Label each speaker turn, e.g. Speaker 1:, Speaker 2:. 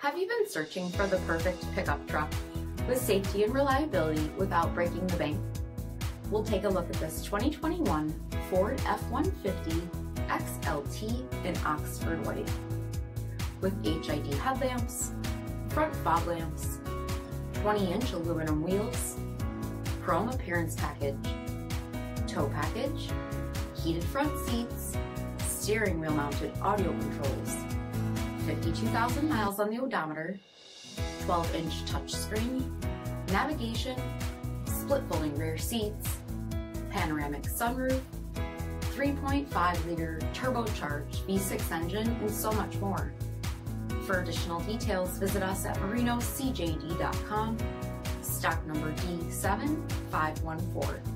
Speaker 1: Have you been searching for the perfect pickup truck with safety and reliability without breaking the bank? We'll take a look at this 2021 Ford F-150 XLT in Oxford White. With HID headlamps, front fog lamps, 20-inch aluminum wheels, chrome appearance package, tow package, heated front seats, steering wheel mounted audio controls, 52,000 miles on the odometer, 12-inch touchscreen, navigation, split folding rear seats, panoramic sunroof, 3.5-liter turbocharged V6 engine, and so much more. For additional details, visit us at marinocjd.com, stock number D7514.